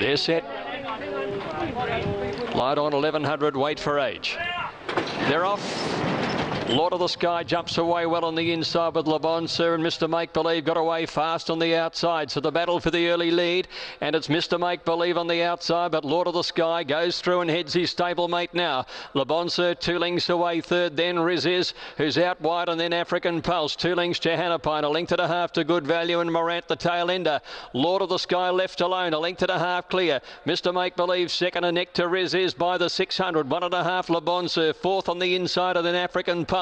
They're set. Light on 1100, weight for age. They're off. Lord of the Sky jumps away well on the inside with Bon and Mr. Make Believe got away fast on the outside. So the battle for the early lead and it's Mr. Make Believe on the outside but Lord of the Sky goes through and heads his stablemate now. Bon two lengths away third then Riziz who's out wide and then African Pulse. Two lengths Johannapine a length and a half to Good Value and Morant the tail ender. Lord of the Sky left alone a length and a half clear. Mr. Make Believe second and neck to Riziz by the 600. One and a half Bon fourth on the inside and then African Pulse.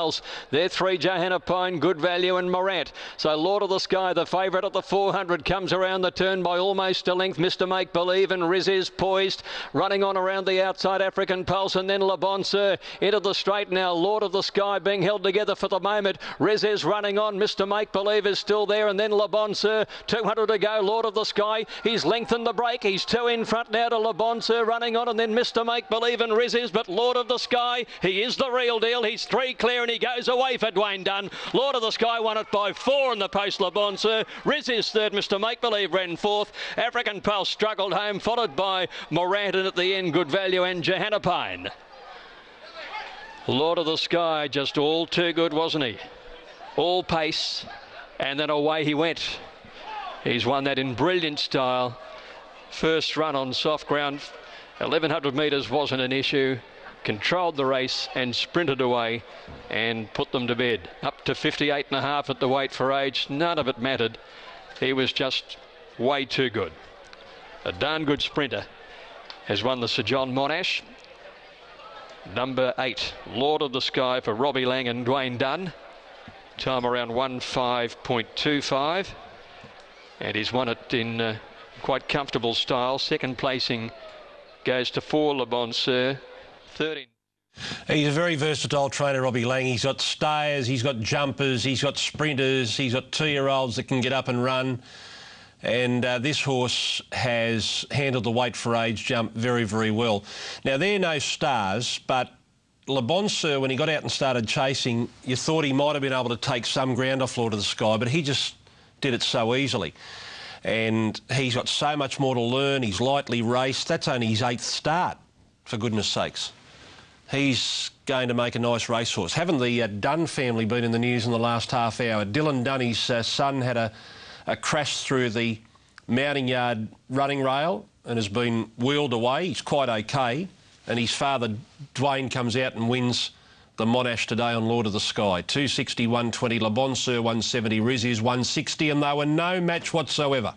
They're three Johanna Pine, Good Value and Morant. So Lord of the Sky, the favourite at the 400, comes around the turn by almost a length. Mr. Make Believe and Riziz poised, running on around the outside African Pulse and then Le Bon Sir into the straight now. Lord of the Sky being held together for the moment. Riziz running on. Mr. Make Believe is still there and then Le Bon Sir. 200 to go. Lord of the Sky. He's lengthened the break. He's two in front now to Le Bon Sir running on and then Mr. Make Believe and Riziz. But Lord of the Sky, he is the real deal. He's three clear and he goes away for Dwayne Dunn. Lord of the Sky won it by four in the post Le Bon Sir. Riziz third. Mr. Make Believe ran fourth. African Pulse struggled home, followed by Morant at the end Good Value and Johanna Johannapine. Lord of the Sky, just all too good, wasn't he? All pace, and then away he went. He's won that in brilliant style. First run on soft ground, 1100 metres wasn't an issue. Controlled the race and sprinted away and put them to bed. Up to 58 and a half at the weight for age. None of it mattered. He was just way too good. A darn good sprinter has won the Sir John Monash. Number eight, Lord of the Sky for Robbie Laing and Dwayne Dunn. Time around 1.5.25. And he's won it in uh, quite comfortable style. Second placing goes to four Le Bon Sir. Third in. He's a very versatile trainer, Robbie Laing. He's got stayers, he's got jumpers, he's got sprinters, he's got two-year-olds that can get up and run. And uh, this horse has handled the weight for age jump very, very well. Now, they're no stars, but Le Bon Sir, when he got out and started chasing, you thought he might have been able to take some ground off Lord of the Sky, but he just did it so easily. And he's got so much more to learn. He's lightly raced. That's only his eighth start, for goodness sakes. He's going to make a nice racehorse. Haven't the uh, Dunn family been in the news in the last half hour? Dylan Dunny's uh, son had a, a crash through the mounting yard running rail and has been wheeled away. He's quite okay. And his father, Dwayne, comes out and wins the Monash today on Lord of the Sky. 260, 120, Le Bon Sir 170, Riziz 160, and they were no match whatsoever.